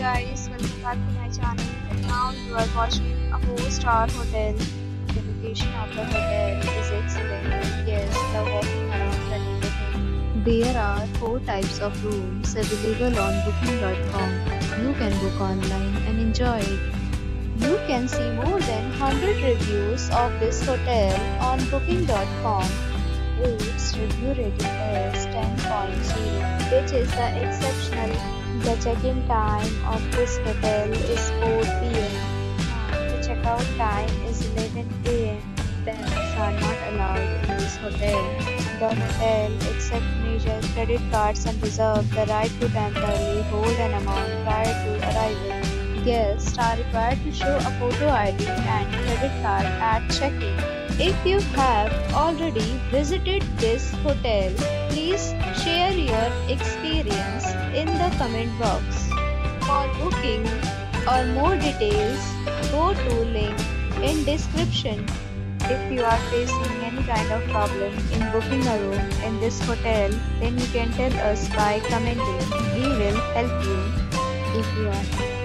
guys, welcome back to my channel. And now you are watching a 4-star hotel. The location of the hotel is excellent guests love walking around the neighborhood. There are 4 types of rooms available on booking.com. You can book online and enjoy it. You can see more than 100 reviews of this hotel on booking.com. Its review rating is 10.0, which is the exceptional. Check-in time of this hotel is 4 p.m. the checkout time is 11 a.m. Pets are not allowed in this hotel. The hotel accepts major credit cards and reserves the right to temporarily hold an amount prior to arrival. Guests are required to show a photo ID and credit card at check-in. If you have already visited this hotel, please share your experience in the comment box. For booking or more details, go to link in description. If you are facing any kind of problem in booking a room in this hotel, then you can tell us by commenting. We will help you. If you are